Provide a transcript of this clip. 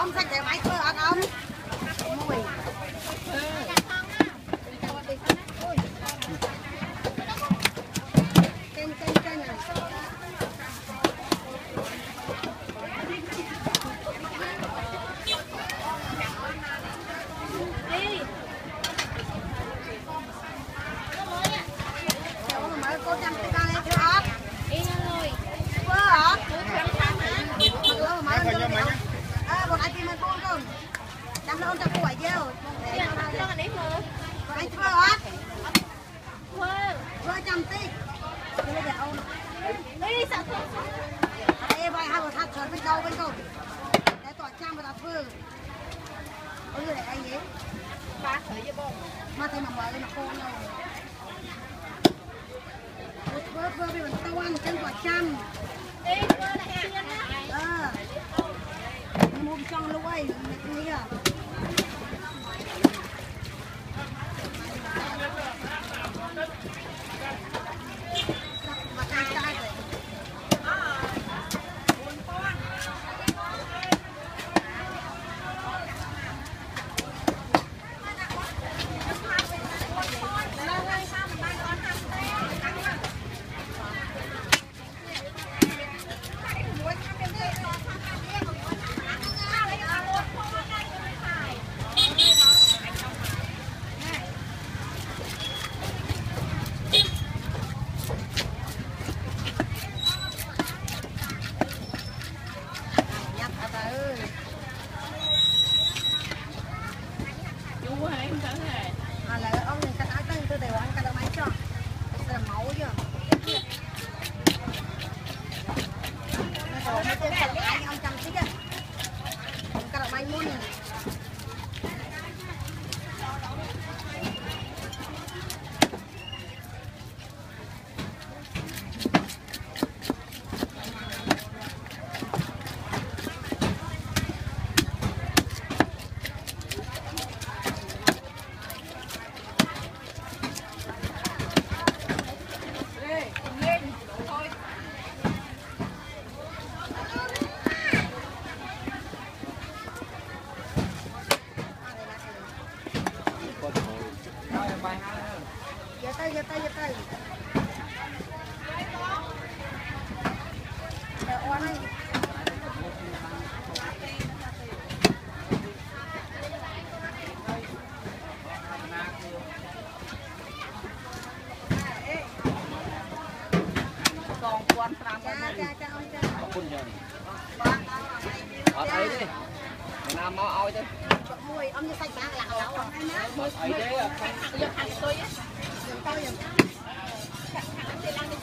ông xanh để máy cơ ăn ông. Mùi Hãy Để không bỏ lỡ những video Chứ bây giờ ông Ê, vậy hai bọn thật sớm bên đâu bên con Để tỏa chăm và đặt vừa Ôi, để anh ấy Mà thấy mà mới lên mà con đâu ធ្វើធ្វើវាមិនតាន់អញ្ចឹងគាត់ចាំអេធ្វើតែហ៊ានណាអឺមុំចង់លុយនេះ 阿爸。Ya tay, ya tay, ya tay. ចាចាអរចាអរគុណយ៉ាងអត់អីទេមិនណាមកឲ្យទៅមួយអំនេះសាច់បានឡាក់ឡៅអត់ណាអីទេយកខាងស្ទុយទៅយ៉ាងចាក់ខាងទៅឡើង